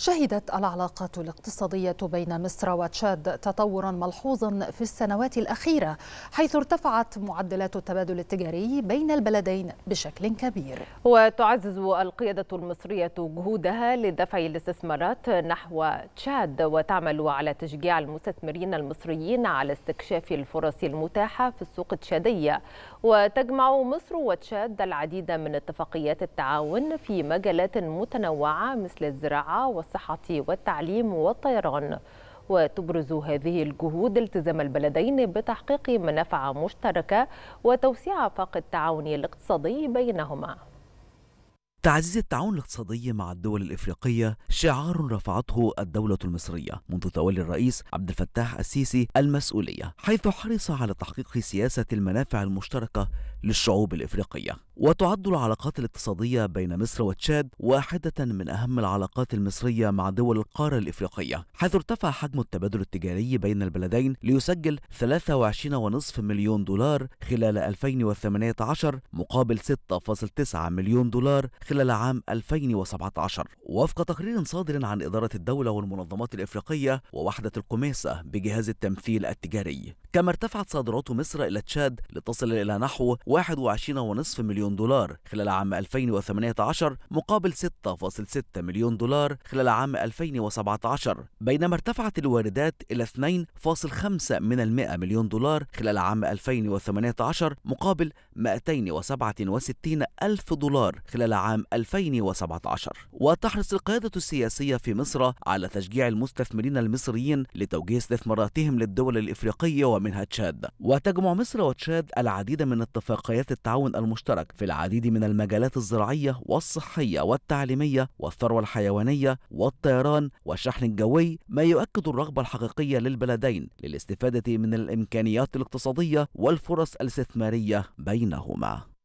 شهدت العلاقات الاقتصادية بين مصر وتشاد تطورا ملحوظا في السنوات الأخيرة حيث ارتفعت معدلات التبادل التجاري بين البلدين بشكل كبير. وتعزز القيادة المصرية جهودها لدفع الاستثمارات نحو تشاد وتعمل على تشجيع المستثمرين المصريين على استكشاف الفرص المتاحة في السوق التشادية. وتجمع مصر وتشاد العديد من اتفاقيات التعاون في مجالات متنوعة مثل الزراعة والصحة والتعليم والطيران وتبرز هذه الجهود التزام البلدين بتحقيق منافع مشتركة وتوسيع آفاق التعاون الاقتصادي بينهما. تعزيز التعاون الاقتصادي مع الدول الإفريقية شعار رفعته الدولة المصرية منذ تولي الرئيس عبد الفتاح السيسي المسؤولية حيث حرص على تحقيق سياسة المنافع المشتركة للشعوب الإفريقية. وتعد العلاقات الاقتصادية بين مصر وتشاد واحدة من أهم العلاقات المصرية مع دول القارة الإفريقية حيث ارتفع حجم التبادل التجاري بين البلدين ليسجل 23.5 مليون دولار خلال 2018 مقابل 6.9 مليون دولار خلال عام 2017 وفق تقرير صادر عن إدارة الدولة والمنظمات الإفريقية ووحدة القماسة بجهاز التمثيل التجاري. كما ارتفعت صادرات مصر إلى تشاد لتصل إلى نحو 21.5 مليون دولار خلال عام 2018 مقابل 6.6 مليون دولار خلال عام 2017 بينما ارتفعت الواردات إلى 2.5 من المئة مليون دولار خلال عام 2018 مقابل 267 ألف دولار خلال عام 2017 وتحرص القيادة السياسية في مصر على تشجيع المستثمرين المصريين لتوجيه استثماراتهم للدول الإفريقية ومنها تشاد. وتجمع مصر وتشاد العديد من اتفاقيات التعاون المشترك في العديد من المجالات الزراعية والصحية والتعليمية والثروة الحيوانية والطيران والشحن الجوي ما يؤكد الرغبة الحقيقية للبلدين للاستفادة من الإمكانيات الاقتصادية والفرص الاستثمارية بينهما.